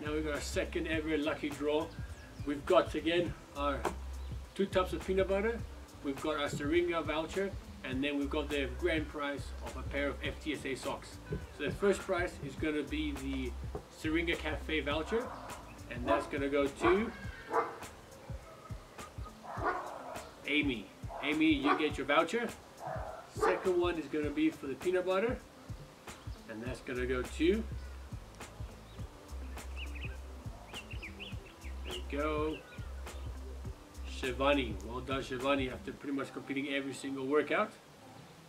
Now we've got our second ever lucky draw. We've got again our two tubs of peanut butter. We've got our Syringa voucher and then we've got the grand prize of a pair of FTSA socks. So the first prize is going to be the Syringa Cafe voucher and that's going to go to Amy. Amy, you get your voucher. Second one is going to be for the peanut butter and that's going to go to go Shivani. Well done, Shivani, after pretty much completing every single workout.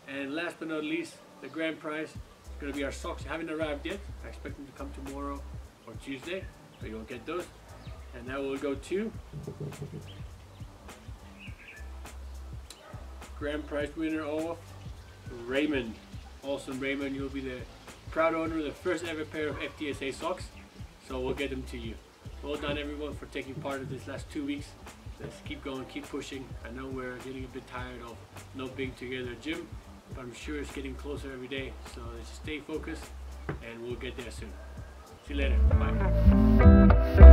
And last but not least, the grand prize is going to be our socks. They haven't arrived yet. I expect them to come tomorrow or Tuesday, so you'll get those. And that will go to grand prize winner of Raymond. Awesome, Raymond. You'll be the proud owner of the first ever pair of FTSA socks. So we'll get them to you. Well done, everyone, for taking part of this last two weeks let's keep going, keep pushing. I know we're getting a bit tired of not being together at gym, but I'm sure it's getting closer every day. So let's stay focused and we'll get there soon. See you later. Bye.